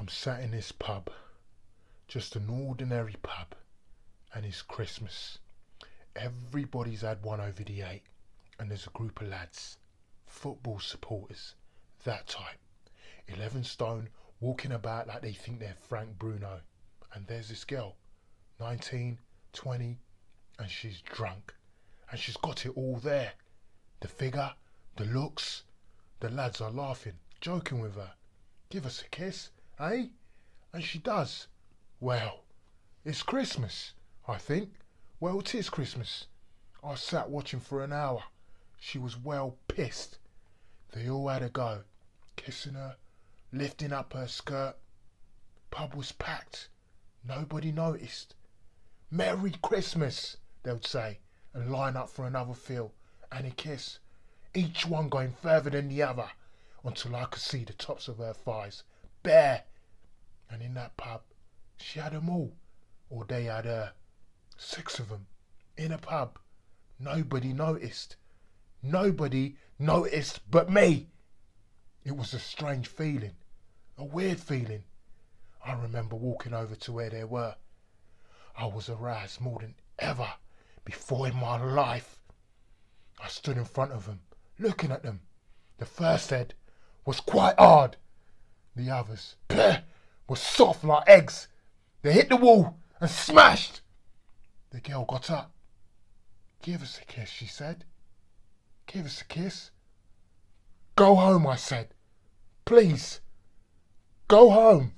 I'm sat in this pub, just an ordinary pub, and it's Christmas. Everybody's had one over the eight, and there's a group of lads, football supporters, that type. 11 stone, walking about like they think they're Frank Bruno. And there's this girl, 19, 20, and she's drunk. And she's got it all there. The figure, the looks. The lads are laughing, joking with her. Give us a kiss, eh? And she does. Well, it's Christmas, I think. Well, it is Christmas. I sat watching for an hour. She was well pissed. They all had a go, kissing her, lifting up her skirt. Pub was packed. Nobody noticed. Merry Christmas, they'd say, and line up for another fill and a kiss, each one going further than the other until I could see the tops of her thighs, bare. And in that pub, she had 'em all, or they had her. Six of 'em, in a pub. Nobody noticed. Nobody noticed but me. It was a strange feeling, a weird feeling. I remember walking over to where they were. I was aroused more than ever before in my life. I stood in front of them, looking at them. The first head was quite hard. The others were soft like eggs. They hit the wall and smashed. The girl got up. Give us a kiss, she said. Give us a kiss. Go home, I said. Please. Go home.